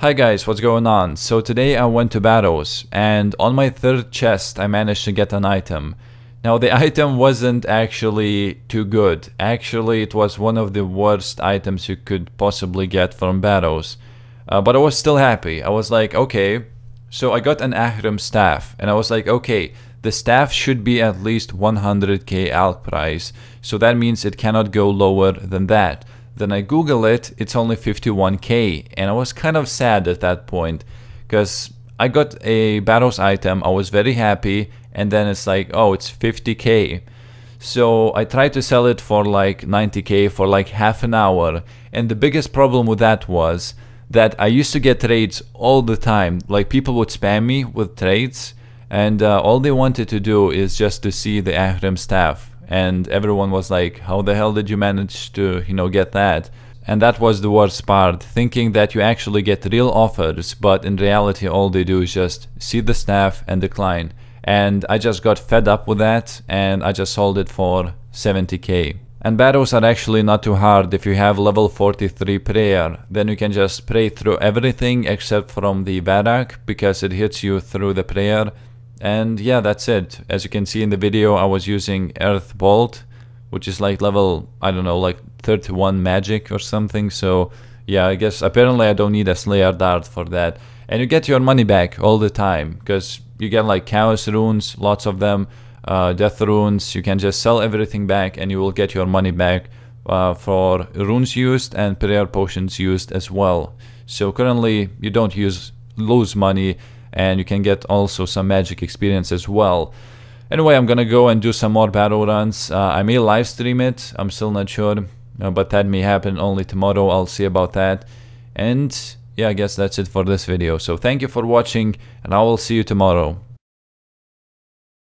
Hi guys, what's going on? So today I went to Barrows and on my third chest I managed to get an item. Now the item wasn't actually too good. Actually it was one of the worst items you could possibly get from Barrows. Uh, but I was still happy. I was like, okay. So I got an Ahrim staff and I was like, okay, the staff should be at least 100k alch price. So that means it cannot go lower than that. Then I Google it, it's only 51k, and I was kind of sad at that point because I got a Barrows item, I was very happy, and then it's like, oh, it's 50k. So I tried to sell it for like 90k for like half an hour, and the biggest problem with that was that I used to get trades all the time. Like people would spam me with trades, and uh, all they wanted to do is just to see the Ahrim staff and everyone was like how the hell did you manage to you know get that? And that was the worst part thinking that you actually get real offers but in reality all they do is just see the staff and decline. And I just got fed up with that and I just sold it for 70k and Barrows are actually not too hard. If you have level 43 prayer then you can just pray through everything except from the Verac because it hits you through the prayer and yeah, that's it. As you can see in the video, I was using Earth Bolt, which is like level, I don't know, like 31 magic or something. So yeah, I guess apparently I don't need a Slayer Dart for that. And you get your money back all the time, because you get like Chaos Runes, lots of them, uh, Death Runes, you can just sell everything back and you will get your money back uh, for runes used and prayer potions used as well. So currently you don't use lose money and you can get also some magic experience as well. Anyway, I'm gonna go and do some more Barrows runs. Uh, I may live stream it, I'm still not sure, uh, but that may happen only tomorrow, I'll see about that. And yeah, I guess that's it for this video. So thank you for watching, and I will see you tomorrow.